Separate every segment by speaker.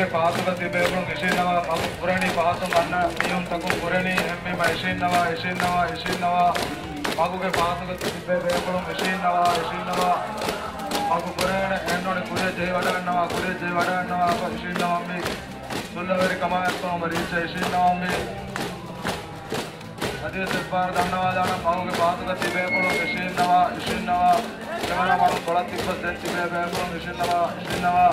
Speaker 1: මගුගේ පාසුක තිබේබුණු ඉසින්නවා මගු පුරණි පාසු ගන්න නියුම් තකුම් පුරණි එම්මෙම ඉසින්නවා ඉසින්නවා ඉසින්නවා මගුගේ පාසුක තිබේබුණු ඉසින්නවා ඉසින්නවා මගු පුරණ එන්නෝනේ කුරේ ජේ වඩ ගන්නවා කුරේ ජේ වඩ ගන්නවා. අප ඉසින්නවා මේ සුල්ලවරි කමායත්තෝ මරීච ඉසින්නවා මේ අධිය සෙපාර දන්නවා දාන මගුගේ පාසුක තිබේබුණු ඉසින්නවා ඉසින්නවා එවන මරු 30 30 තිබේබුණු ඉසින්නවා ඉසින්නවා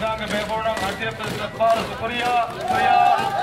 Speaker 1: और निर्माता बता उरिया सुनांग बेबोड़ा आटिया